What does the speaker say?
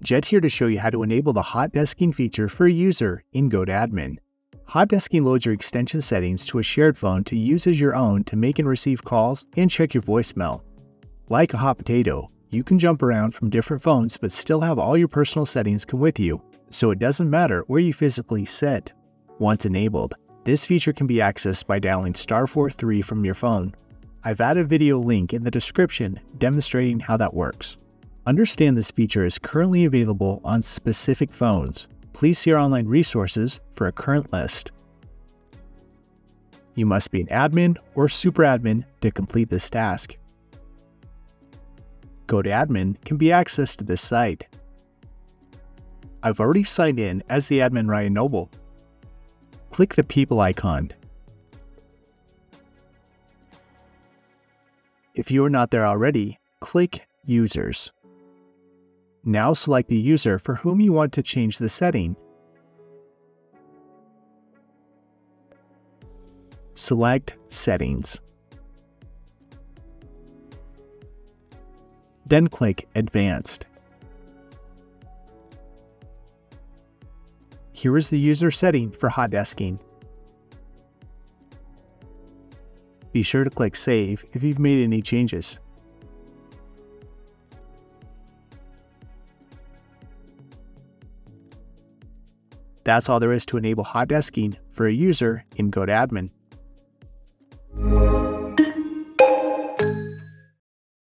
Jet here to show you how to enable the hot desking feature for a user in GoToAdmin. Hot desking loads your extension settings to a shared phone to use as your own to make and receive calls and check your voicemail. Like a hot potato, you can jump around from different phones but still have all your personal settings come with you, so it doesn't matter where you physically sit. Once enabled, this feature can be accessed by dialing star 43 from your phone. I've added a video link in the description demonstrating how that works. Understand this feature is currently available on specific phones. Please see our online resources for a current list. You must be an admin or super admin to complete this task. GoToAdmin can be accessed to this site. I've already signed in as the admin Ryan Noble. Click the people icon. If you are not there already, click Users. Now select the user for whom you want to change the setting. Select Settings. Then click Advanced. Here is the user setting for hot desking. Be sure to click Save if you've made any changes. That's all there is to enable hot desking for a user in GoToAdmin.